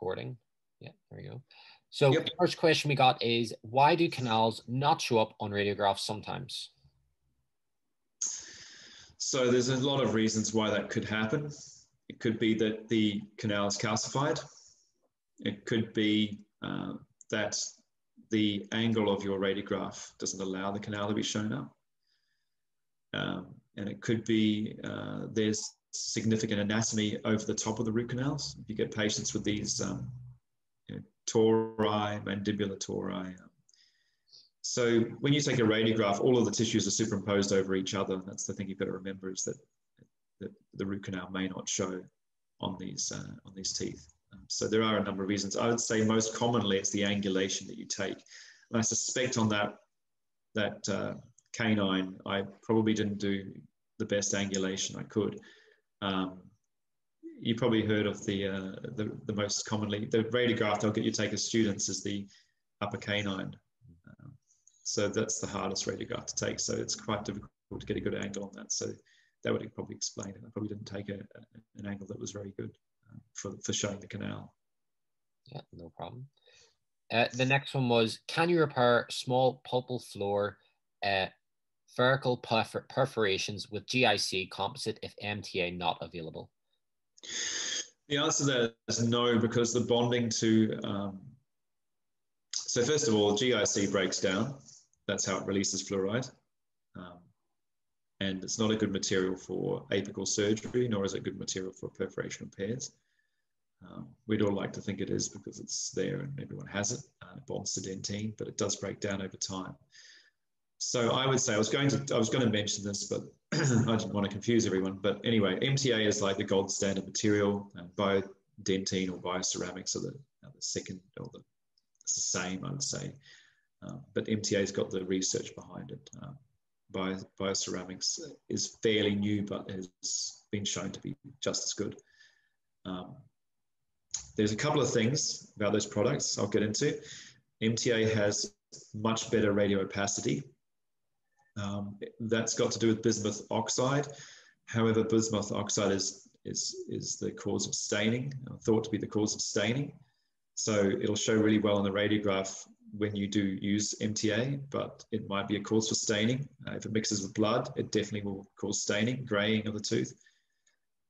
Recording. Yeah, there we go. So Yep. the first question we got is why do canals not show up on radiographs sometimes? So there's a lot of reasons why that could happen. It could be that the canal is calcified. It could be uh, that the angle of your radiograph doesn't allow the canal to be shown up. Um, and it could be uh, there's significant anatomy over the top of the root canals. If you get patients with these um, you know, tori, mandibular tori. um, So when you take a radiograph, all of the tissues are superimposed over each other. That's the thing you've got to remember is that, that the root canal may not show on these, uh, on these teeth. Um, so there are a number of reasons. I would say most commonly it's the angulation that you take. And I suspect on that, that uh, canine, I probably didn't do the best angulation I could. Um, you probably heard of the, uh, the, the most commonly, the radiograph they'll get you take as students is the upper canine. Um, so that's the hardest radiograph to take. So it's quite difficult to get a good angle on that. So that would probably explain it. I probably didn't take a, an angle that was very good uh, for, for showing the canal. Yeah, no problem. Uh, the next one was can you repair small pulpal floor uh, vertical perfor- perforations with GIC composite if MTA not available? The answer to that is no, because the bonding to, um, so first of all, GIC breaks down. That's how it releases fluoride. Um, and it's not a good material for apical surgery, nor is it good material for perforation repairs. Um, we'd all like to think it is because it's there and everyone has it. Uh, it bonds to dentine, but it does break down over time. So I would say I was going to I was going to mention this, but I didn't want to confuse everyone. But anyway, MTA is like the gold standard material. Uh, biodentine or bioceramics are the, are the second or the it's the same, I would say. Um, but MTA's got the research behind it. Um, bio, bioceramics is fairly new, but has been shown to be just as good. Um, there's a couple of things about those products I'll get into. MTA has much better radio opacity. Um, that's got to do with bismuth oxide. However, bismuth oxide is, is, is the cause of staining, uh, thought to be the cause of staining. So it'll show really well on the radiograph when you do use MTA, but it might be a cause for staining. Uh, if it mixes with blood, it definitely will cause staining, graying of the tooth.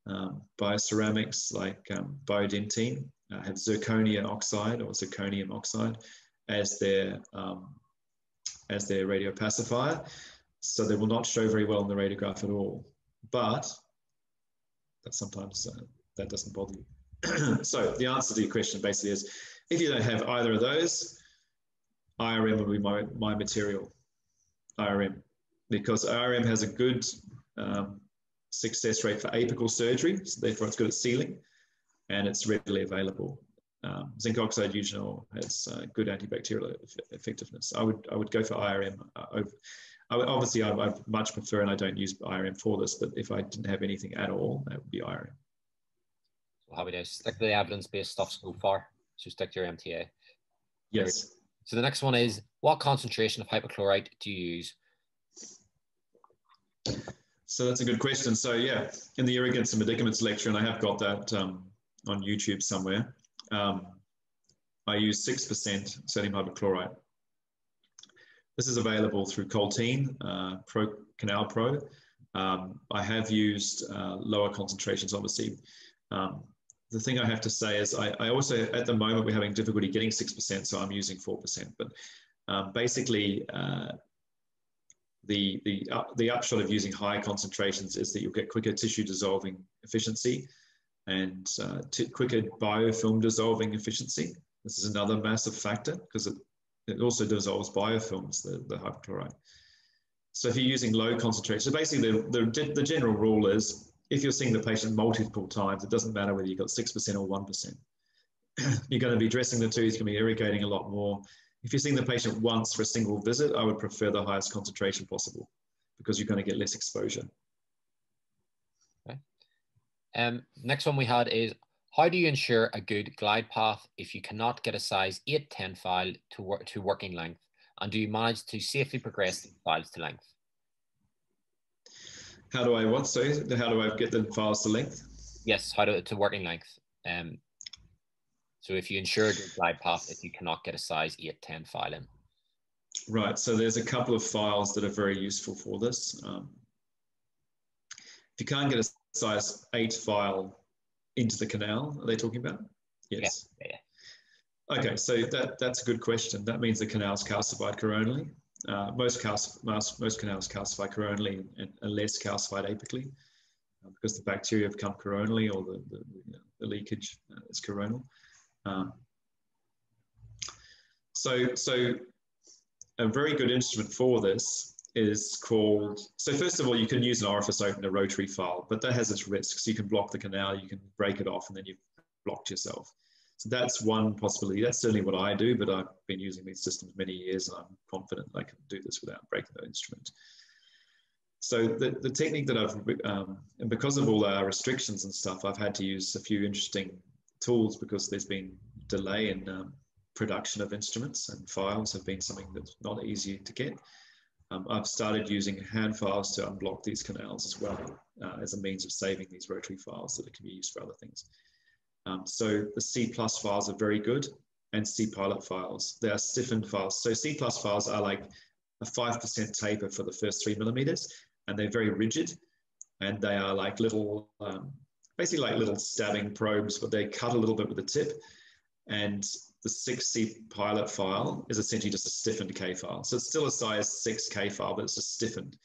Um, bioceramics like um, biodentine uh, have zirconia oxide or zirconium oxide as their um, as their radiopacifier, so they will not show very well on the radiograph at all. But that sometimes uh, that doesn't bother you. so the answer to your question basically is, if you don't have either of those, IRM will be my, my material, IRM, because IRM has a good um, success rate for apical surgery, so therefore it's good at sealing, and it's readily available. Um, zinc oxide eugenol has uh, good antibacterial effectiveness. I would I would go for IRM uh, over. I obviously, I, I much prefer, and I don't use IRM for this, but if I didn't have anything at all, that would be IRM. So how we do stick to the evidence-based stuff so far. So stick to your MTA. Yes. So the next one is what concentration of hypochlorite do you use? So that's a good question. So yeah, in the irrigants and medicaments lecture, and I have got that um, on YouTube somewhere. Um, I use six percent sodium hypochlorite. This is available through Coltene, uh, Pro Canal Pro. Um, I have used uh, lower concentrations, obviously. Um, the thing I have to say is I, I also, at the moment, we're having difficulty getting 6%, so I'm using 4%. But um, basically, uh, the, the, uh, the upshot of using high concentrations is that you'll get quicker tissue dissolving efficiency and uh, quicker biofilm dissolving efficiency. This is another massive factor because it, it also dissolves biofilms, the, the hypochlorite. So if you're using low concentration, so basically the, the, the general rule is if you're seeing the patient multiple times, it doesn't matter whether you've got 6% or 1%. you're going to be dressing the tooth, you're going to be irrigating a lot more. If you're seeing the patient once for a single visit, I would prefer the highest concentration possible because you're going to get less exposure. Um, next one we had is how do you ensure a good glide path if you cannot get a size 810 file to work to working length? And do you manage to safely progress the files to length? How do I what? Sorry, how do I get the files to length? Yes, how to, to working length. Um, So if you ensure a good glide path, if you cannot get a size 810 file in. Right, so there's a couple of files that are very useful for this. Um, if you can't get a size 8 file into the canal, are they talking about? Yes. Yeah. yeah. Okay, so that, that's a good question. That means the canal is calcified coronally. Uh, most, calc- most, most canals calcify coronally and, and less calcified apically uh, because the bacteria have come coronally or the, the, you know, the leakage uh, is coronal. Um, so, so a very good instrument for this is called, so first of all, you can use an orifice opener rotary file, but that has its risks. You can block the canal, you can break it off, and then you've blocked yourself. So that's one possibility. That's certainly what I do, but I've been using these systems many years and I'm confident I can do this without breaking the instrument. So the, the technique that I've, um, and because of all our restrictions and stuff, I've had to use a few interesting tools because there's been delay in um, production of instruments and files have been something that's not easy to get. Um, I've started using hand files to unblock these canals as well uh, as a means of saving these rotary files that can be used for other things. Um, so the C plus files are very good and C pilot files. They are stiffened files. So C plus files are like a 5% taper for the first three millimeters and they're very rigid and they are like little, um, basically like little stabbing probes, but they cut a little bit with the tip. And the 6C pilot file is essentially just a stiffened K file. So it's still a size 6K file, but it's just stiffened.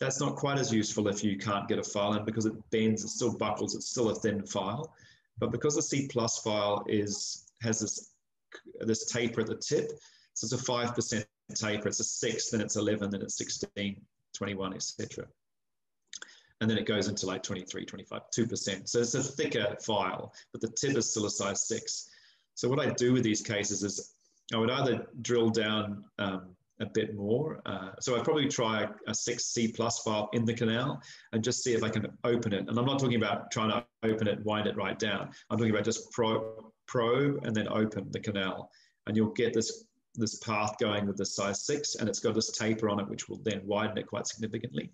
That's not quite as useful if you can't get a file in because it bends, it still buckles, it's still a thin file. But because the C plus file is has this this taper at the tip, so it's a five percent taper. It's a six, then it's eleven, then it's 16, 21, etc. And then it goes into like 23, 25, 2%. So it's a thicker file, but the tip is still a size six. So what I do with these cases is I would either drill down um, a bit more. Uh, so I'd probably try a, a 6C plus file in the canal and just see if I can open it. And I'm not talking about trying to open it, wind it right down. I'm talking about just probe, probe and then open the canal. And you'll get this, this path going with the size 6 and it's got this taper on it which will then widen it quite significantly.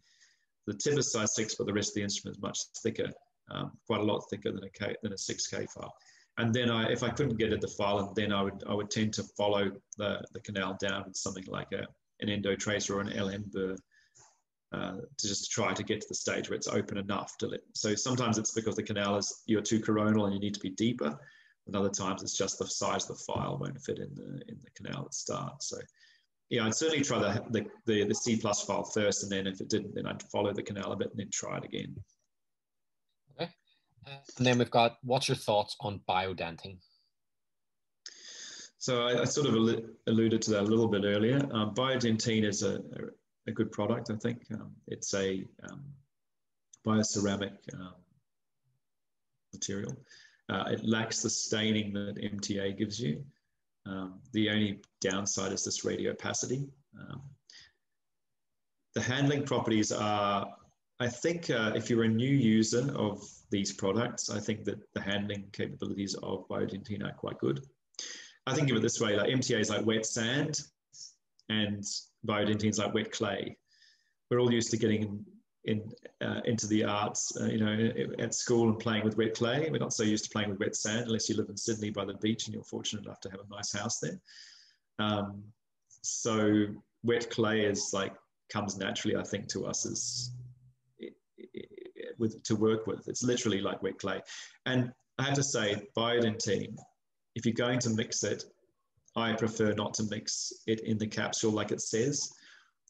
The tip is size 6 but the rest of the instrument is much thicker, um, quite a lot thicker than a, K, than a 6K file and then I, if I couldn't get at the file, then I would I would tend to follow the, the canal down with something like a, an endotracer or an LN burr uh, to just try to get to the stage where it's open enough to let. So sometimes it's because the canal is you're too coronal and you need to be deeper, and other times it's just the size of the file won't fit in the in the canal at start. So yeah, I'd certainly try the, the, the, the C plus file first, and then if it didn't, then I'd follow the canal a bit and then try it again. And then we've got what's your thoughts on biodentine? So I, I sort of alluded to that a little bit earlier. Um, biodentine is a, a, good product, I think. Um, it's a um, bioceramic um, material. Uh, it lacks the staining that MTA gives you. Um, the only downside is this radiopacity. Um, the handling properties are I think uh, if you're a new user of these products, I think that the handling capabilities of Biodentine are quite good. I think of it this way, like MTA is like wet sand and Biodentine is like wet clay. We're all used to getting in, uh, into the arts, uh, you know, at school and playing with wet clay. We're not so used to playing with wet sand unless you live in Sydney by the beach and you're fortunate enough to have a nice house there. Um, so wet clay is like comes naturally, I think, to us as with to work with. It's literally like wet clay. And I have to say, biodentine, if you're going to mix it, I prefer not to mix it in the capsule like it says.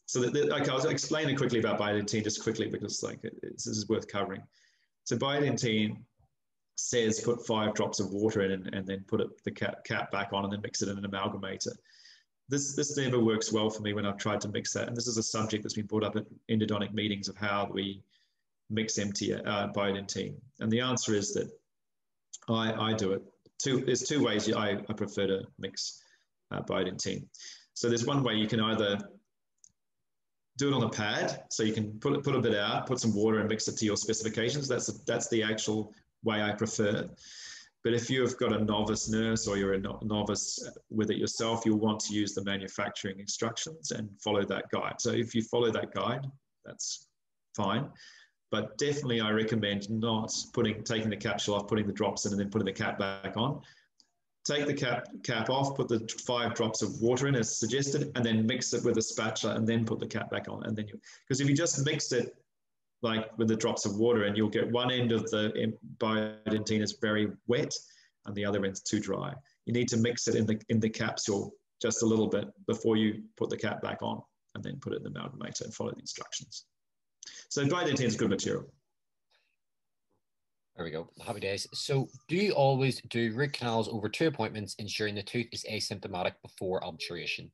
So that, that I'll explain it quickly about biodentine just quickly because like it, this is worth covering. So biodentine says put five drops of water in and, and then put it, the cap, cap back on and then mix it in an amalgamator. This, this never works well for me when I've tried to mix that. And this is a subject that's been brought up at endodontic meetings of how we mix empty uh, biodentine? And the answer is that I, I do it. Two, there's two ways I, I prefer to mix uh, biodentine. So there's one way you can either do it on a pad, so you can put, put a bit out, put some water and mix it to your specifications. That's, that's the actual way I prefer. But if you've got a novice nurse or you're a no novice with it yourself, you'll want to use the manufacturing instructions and follow that guide. So if you follow that guide, that's fine. But definitely, I recommend not putting taking the capsule off, putting the drops in, and then putting the cap back on. take the cap, cap off, put the five drops of water in as suggested, and then mix it with a spatula and then put the cap back on. And then you, because if you just mix it like with the drops of water and you'll get one end of the biodentine is very wet and the other end's too dry. You need to mix it in the, in the capsule just a little bit before you put the cap back on and then put it in the amalgamator and follow the instructions. So biodentine is good material. There we go. Happy days. So, do you always do root canals over two appointments, ensuring the tooth is asymptomatic before obturation?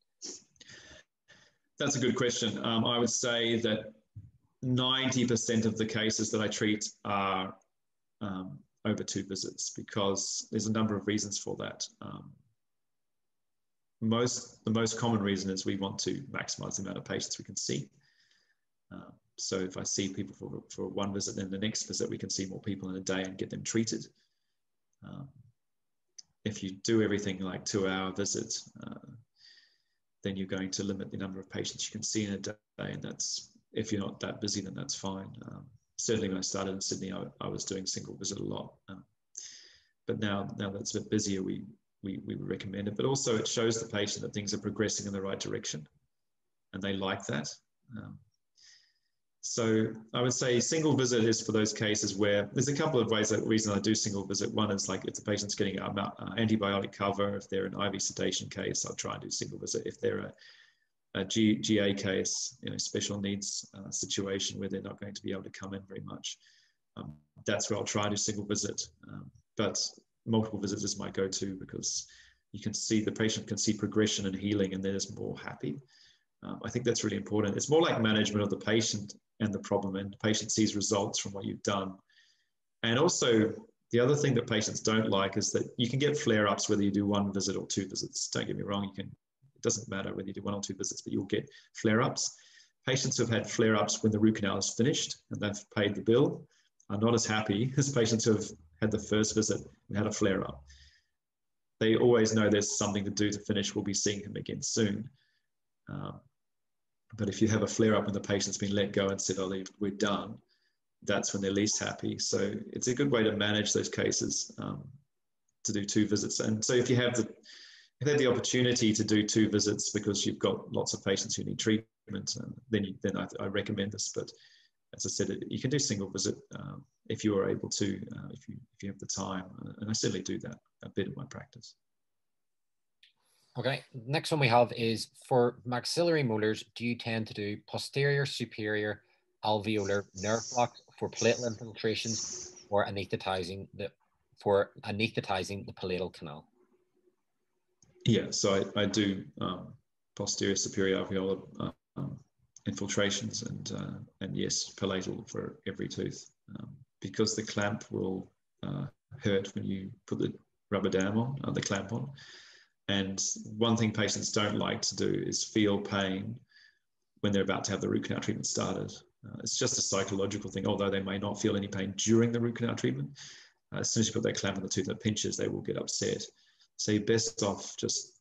That's a good question. Um, I would say that 90% of the cases that I treat are um, over two visits because there's a number of reasons for that. Um, most the most common reason is we want to maximize the amount of patients we can see. Uh, so if I see people for, for one visit, then the next visit we can see more people in a day and get them treated. Um, if you do everything like two hour visits, uh, then you're going to limit the number of patients you can see in a day. And that's, if you're not that busy, then that's fine. Um, certainly when I started in Sydney, I, I was doing single visit a lot. Um, but now, now that's a bit busier, we, we, we recommend it. But also it shows the patient that things are progressing in the right direction and they like that. Um, so I would say single visit is for those cases where there's a couple of ways that reason I do single visit. One is like if the patient's getting an uh, antibiotic cover, if they're an IV sedation case, I'll try and do single visit. If they're a, a G, GA case, you know, special needs uh, situation where they're not going to be able to come in very much, um, that's where I'll try to do single visit. Um, but multiple visits is my go-to because you can see the patient can see progression and healing and they're just more happy. Um, I think that's really important. It's more like management of the patient and the problem, and the patient sees results from what you've done. And also, the other thing that patients don't like is that you can get flare ups whether you do one visit or two visits. Don't get me wrong, you can, it doesn't matter whether you do one or two visits, but you'll get flare ups. Patients who have had flare ups when the root canal is finished and they've paid the bill are not as happy as patients who have had the first visit and had a flare up. They always know there's something to do to finish. We'll be seeing him again soon. Um, but if you have a flare up and the patient's been let go and said, oh, we're done, that's when they're least happy. So it's a good way to manage those cases um, to do two visits. And so if you have the if have the opportunity to do two visits because you've got lots of patients who need treatment, um, then you, then I, I, recommend this. But as I said, you can do single visit um, if you are able to, uh, if you if you have the time, and I certainly do that a bit in my practice. Okay, next one we have is for maxillary molars, do you tend to do posterior superior alveolar nerve blocks for palatal infiltrations or anesthetizing the for anesthetizing the palatal canal? Yeah, so I, I do um, posterior superior alveolar um, infiltrations and uh, and yes, palatal for every tooth um, because the clamp will uh, hurt when you put the rubber dam on, uh, the clamp on. And one thing patients don't like to do is feel pain when they're about to have the root canal treatment started. Uh, it's just a psychological thing, although they may not feel any pain during the root canal treatment. Uh, as soon as you put that clamp on the tooth and that pinches, they will get upset. So you're best off just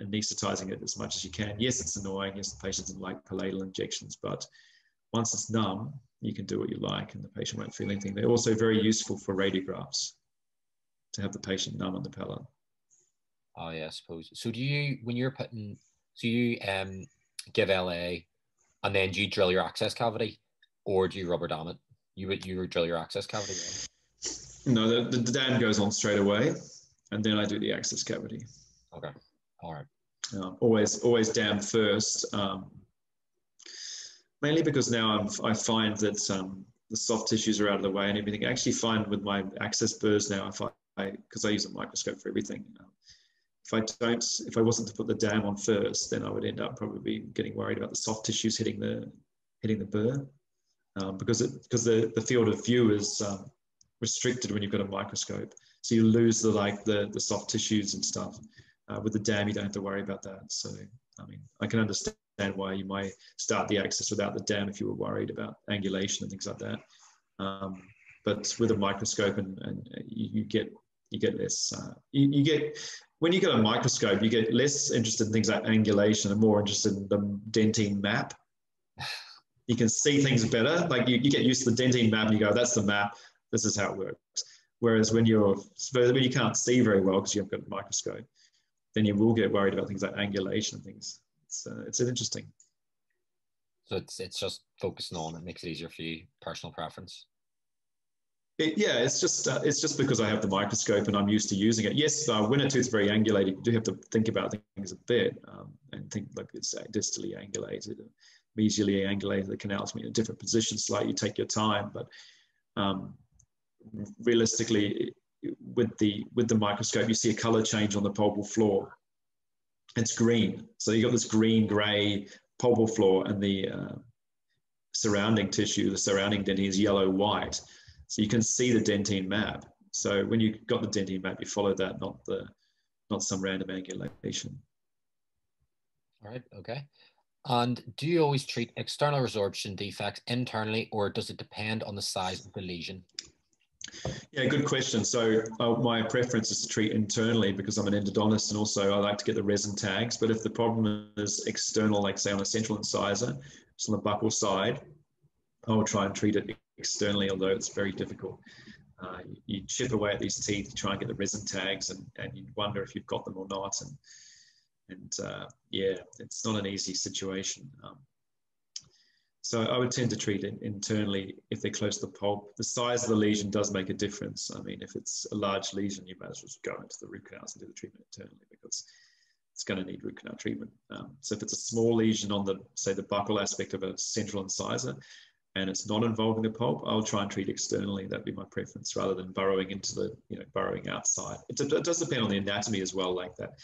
anesthetizing it as much as you can. Yes, it's annoying. Yes, the patient doesn't like palatal injections, but once it's numb, you can do what you like and the patient won't feel anything. They're also very useful for radiographs to have the patient numb on the palate. Oh yeah, I suppose. So do you when you're putting so you um give LA and then do you drill your access cavity or do you rubber dam it? You would you would drill your access cavity? No, the, the dam goes on straight away and then I do the access cavity. Okay. All right. Um, always always dam first. Um, mainly because now I'm, I find that um, the soft tissues are out of the way and everything. I actually find with my access burrs now, if I, because I, I, use a microscope for everything, um, if I don't, if I wasn't to put the dam on first, then I would end up probably getting worried about the soft tissues hitting the hitting the burr, um, because it because the the field of view is um, restricted when you've got a microscope, so you lose the like the the soft tissues and stuff. Uh, with the dam, you don't have to worry about that. So I mean, I can understand why you might start the access without the dam if you were worried about angulation and things like that. Um, but with a microscope and, and you, you get you get less uh, you, you, get when you get a microscope, you get less interested in things like angulation and more interested in the dentine map. You can see things better. Like you, you get used to the dentine map and you go, that's the map. This is how it works. Whereas when you're when you can't see very well because you haven't got a microscope, then you will get worried about things like angulation and things. It's uh, it's interesting. So it's it's just focusing on it makes it easier for you, personal preference. It, yeah, it's just uh, it's just because I have the microscope and I'm used to using it. Yes, uh, when a tooth's very angulated, you do have to think about things a bit um, and think like it's distally angulated, mesially angulated. The canals in a different position slightly. You take your time, but um, realistically, with the with the microscope, you see a color change on the pulpal floor. It's green, so you got this green gray pulpal floor, and the uh, surrounding tissue, the surrounding dentine is yellow white. So you can see the dentine map. So when you got the dentine map, you follow that, not the not some random angulation. All right. Okay. And do you always treat external resorption defects internally, or does it depend on the size of the lesion? Yeah, good question. So uh, my preference is to treat internally because I'm an endodontist and also I like to get the resin tags. But if the problem is external, like say on a central incisor, it's on the buccal side, I will try and treat it externally, although it's very difficult. Uh, you, chip away at these teeth, try and get the resin tags, and, and you wonder if you've got them or not. And, and uh, yeah, it's not an easy situation. Um, so I would tend to treat it internally if they're close to the pulp. The size of the lesion does make a difference. I mean, if it's a large lesion, you might as well go into the root canals and do the treatment internally because it's going to need root canal treatment. Um, so if it's a small lesion on the, say, the buccal aspect of a central incisor, and it's not involving the pulp, I'll try and treat externally. That'd be my preference rather than burrowing into the, you know, burrowing outside. It, it does depend on the anatomy as well, like that.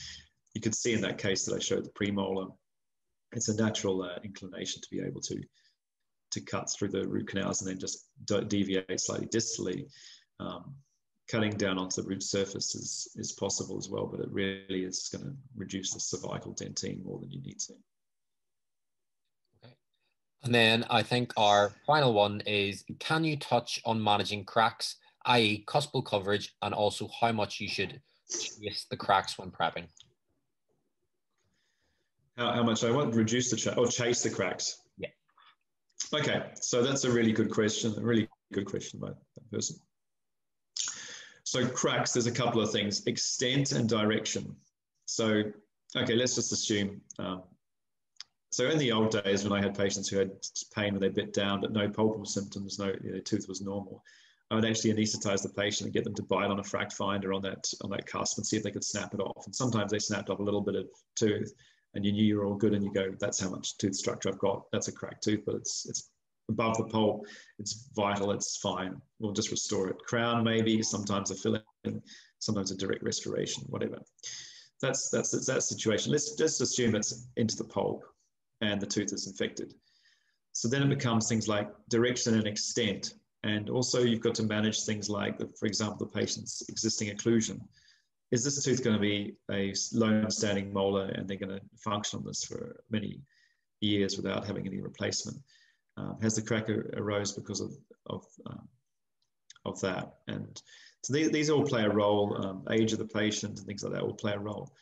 You could see in that case that I showed the premolar, it's a natural uh, inclination to be able to to cut through the root canals and then just deviate slightly distally. Um, cutting down onto the root surface is, is possible as well, but it really is going to reduce the cervical dentine more than you need to. And then I think our final one is can you touch on managing cracks, i.e., cuspal coverage, and also how much you should chase the cracks when prepping? How, how much I want reduce the or chase the cracks? Yeah. Okay, so that's a really good question. A really good question by that person. So cracks, there's a couple of things: extent and direction. So, okay, let's just assume um, so in the old days when I had patients who had pain when they bit down but no pulpal symptoms, no you know, tooth was normal, I would actually anesthetize the patient and get them to bite on a FracFinder on that on that cusp and see if they could snap it off. And sometimes they snapped off a little bit of tooth, and you knew you were all good, and you go, "That's how much tooth structure I've got. That's a cracked tooth, but it's it's above the pulp. It's vital. It's fine. We'll just restore it. Crown maybe. Sometimes a filling. Sometimes a direct restoration. Whatever. That's that's that's that situation. Let's just assume it's into the pulp and the tooth is infected. So then it becomes things like direction and extent. And also you've got to manage things like, for example, the patient's existing occlusion. Is this tooth going to be a lone standing molar and they're going to function on this for many years without having any replacement? Um, has the crack arose because of, of, um, of that? And so these, these all play a role, um, age of the patient and things like that all play a role.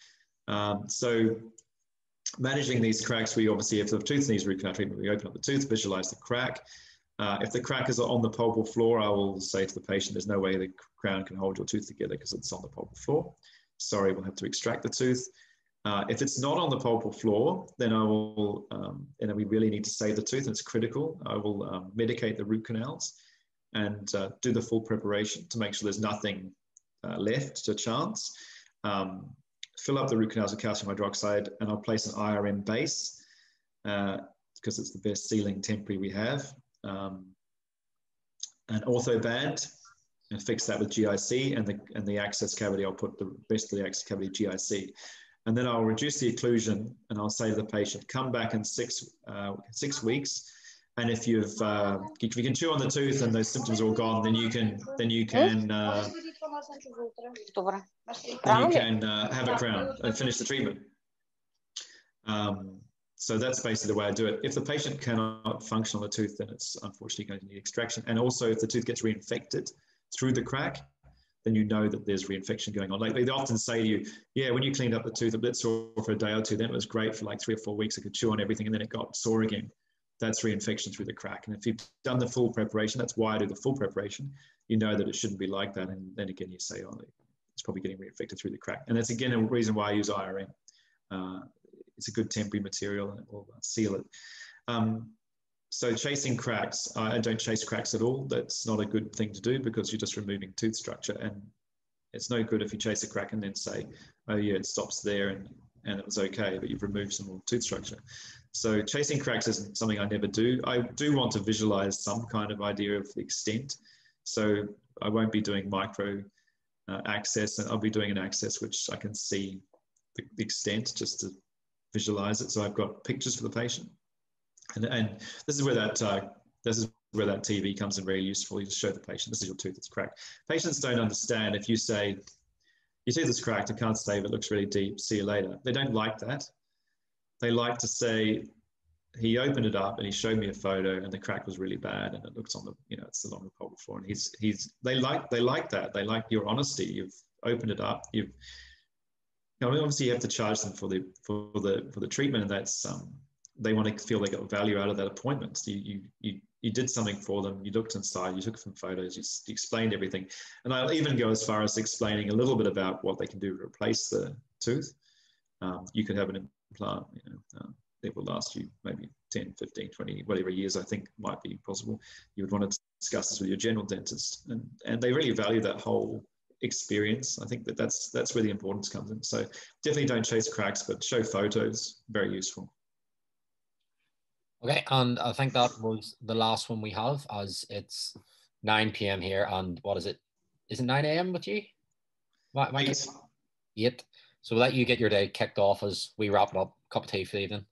Um, so managing these cracks, we obviously, if the tooth needs root canal treatment, we open up the tooth, visualize the crack. Uh, if the crack is on the pulpal floor, I will say to the patient, there's no way the crown can hold your tooth together because it's on the pulpal floor. Sorry, we'll have to extract the tooth. Uh, if it's not on the pulpal floor, then I will, um, and then we really need to save the tooth, and it's critical. I will um, medicate the root canals and uh, do the full preparation to make sure there's nothing uh, left to chance. Um, fill up the root canals with calcium hydroxide, and I'll place an IRM base uh, because it's the best sealing temporary we have. Um, an orthoband and fix that with GIC, and the and the access cavity I'll put the rest of the access cavity GIC, and then I'll reduce the occlusion, and I'll say to the patient, come back in six uh, six weeks. And if you've uh, if you can chew on the tooth and those symptoms are all gone, then you can then you can uh, then you can uh, have a crown and finish the treatment. Um, so that's basically the way I do it. If the patient cannot function on the tooth, then it's unfortunately going to need extraction. And also, if the tooth gets reinfected through the crack, then you know that there's reinfection going on. Like they often say to you, yeah, when you cleaned up the tooth a bit sore for a day or two, then it was great for like three or four weeks. I could chew on everything, and then it got sore again. That's reinfection through the crack. And if you've done the full preparation, that's why I do the full preparation. You know that it shouldn't be like that. And then again, you say, oh, it's probably getting reinfected through the crack. And that's again a reason why I use IRM. Uh, it's a good temporary material and it will seal it. Um, so chasing cracks, I don't chase cracks at all. That's not a good thing to do because you're just removing tooth structure. And it's no good if you chase a crack and then say, oh yeah, it stops there and, and it was okay, but you've removed some more tooth structure. So chasing cracks isn't something I never do. I do want to visualize some kind of idea of the extent. So I won't be doing micro uh, access and I'll be doing an access which I can see the, extent just to visualize it. So I've got pictures for the patient. And, and this is where that uh, this is where that TV comes in very useful. You just show the patient, this is your tooth, it's cracked. Patients don't understand if you say, your see this cracked, I can't save it, looks really deep, see you later. They don't like that. They like to say, he opened it up and he showed me a photo and the crack was really bad and it looks on the, you know, it's the longer pole before. And he's, he's, they like, they like that. They like your honesty. You've opened it up. You've, you know, obviously you have to charge them for the, for the, for the treatment and that's, um, they want to feel they got value out of that appointment. So you, you, you you did something for them, you looked inside, you took some photos, you, you, explained everything. And I'll even go as far as explaining a little bit about what they can do to replace the tooth. Um, you could have an implant, you know, it will last you maybe 10, 15, 20, whatever years I think might be possible. You would want to discuss this with your general dentist. And, and they really value that whole experience. I think that that's, that's where the importance comes in. So definitely don't chase cracks, but show photos, very useful. Okay, and I think that was the last one we have, as it's 9 p.m. here, and what is it? Is it 9 a.m. with you? My, my eight. eight. So we'll let you get your day kicked off as we wrap it up. Cup of tea for the evening.